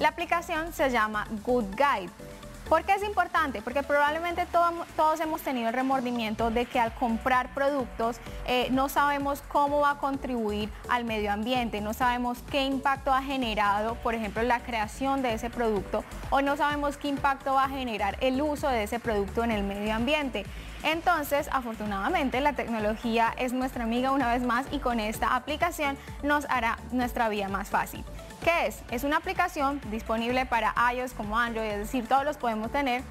La aplicación se llama Good Guide. ¿Por qué es importante? Porque probablemente todos hemos tenido el remordimiento de que al comprar productos eh, no sabemos cómo va a contribuir al medio ambiente, no sabemos qué impacto ha generado, por ejemplo, la creación de ese producto o no sabemos qué impacto va a generar el uso de ese producto en el medio ambiente. Entonces, afortunadamente, la tecnología es nuestra amiga una vez más y con esta aplicación nos hará nuestra vida más fácil. ¿Qué es? Es una aplicación disponible para iOS como Android, es decir, todos los podemos tener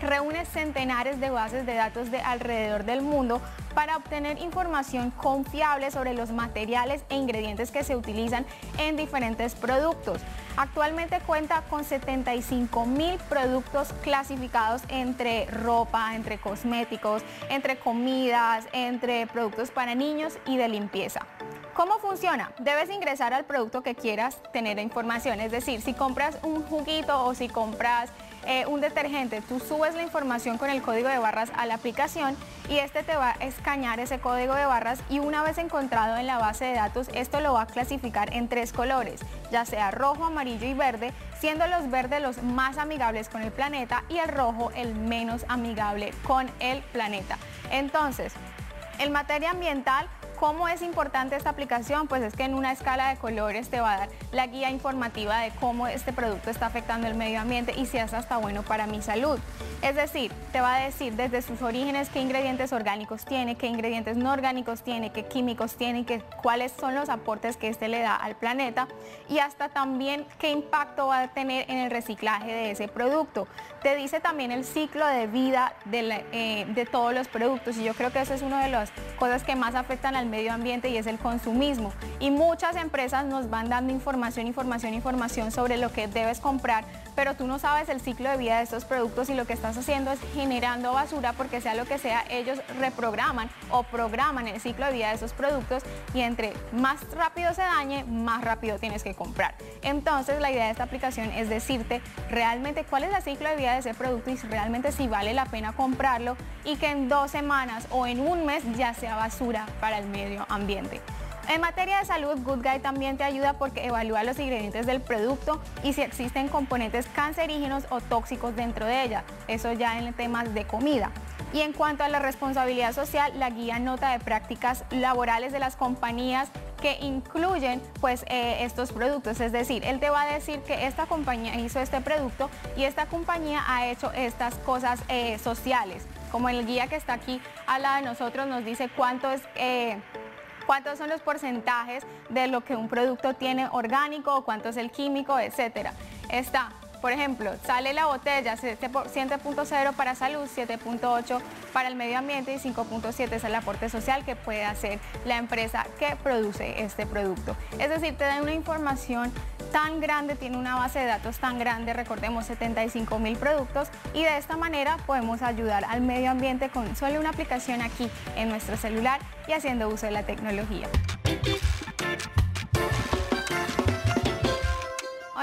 reúne centenares de bases de datos de alrededor del mundo para obtener información confiable sobre los materiales e ingredientes que se utilizan en diferentes productos. Actualmente cuenta con 75 mil productos clasificados entre ropa, entre cosméticos, entre comidas, entre productos para niños y de limpieza. ¿Cómo funciona? Debes ingresar al producto que quieras tener información, es decir, si compras un juguito o si compras eh, un detergente, tú subes la información con el código de barras a la aplicación y este te va a escanear ese código de barras y una vez encontrado en la base de datos, esto lo va a clasificar en tres colores, ya sea rojo, amarillo y verde, siendo los verdes los más amigables con el planeta y el rojo el menos amigable con el planeta. Entonces, en materia ambiental, ¿Cómo es importante esta aplicación? Pues es que en una escala de colores te va a dar la guía informativa de cómo este producto está afectando el medio ambiente y si es hasta bueno para mi salud. Es decir, te va a decir desde sus orígenes qué ingredientes orgánicos tiene, qué ingredientes no orgánicos tiene, qué químicos tiene, qué, cuáles son los aportes que este le da al planeta y hasta también qué impacto va a tener en el reciclaje de ese producto. Te dice también el ciclo de vida de, eh, de todos los productos y yo creo que eso es una de las cosas que más afectan al medio ambiente y es el consumismo. Y muchas empresas nos van dando información, información, información sobre lo que debes comprar, pero tú no sabes el ciclo de vida de estos productos y lo que estás haciendo es generando basura porque sea lo que sea, ellos reprograman o programan el ciclo de vida de esos productos y entre más rápido se dañe, más rápido tienes que comprar. Entonces la idea de esta aplicación es decirte realmente cuál es el ciclo de vida de ese producto y realmente si vale la pena comprarlo y que en dos semanas o en un mes ya sea basura para el medio ambiente. En materia de salud, Good Guide también te ayuda porque evalúa los ingredientes del producto y si existen componentes cancerígenos o tóxicos dentro de ella. Eso ya en temas de comida. Y en cuanto a la responsabilidad social, la guía nota de prácticas laborales de las compañías que incluyen pues eh, estos productos. Es decir, él te va a decir que esta compañía hizo este producto y esta compañía ha hecho estas cosas eh, sociales. Como el guía que está aquí al lado de nosotros nos dice cuánto es... Eh, cuántos son los porcentajes de lo que un producto tiene orgánico, cuánto es el químico, etcétera. Está, por ejemplo, sale la botella 7.0 para salud, 7.8 para el medio ambiente y 5.7 es el aporte social que puede hacer la empresa que produce este producto. Es decir, te da una información tan grande, tiene una base de datos tan grande, recordemos 75 mil productos y de esta manera podemos ayudar al medio ambiente con solo una aplicación aquí en nuestro celular y haciendo uso de la tecnología.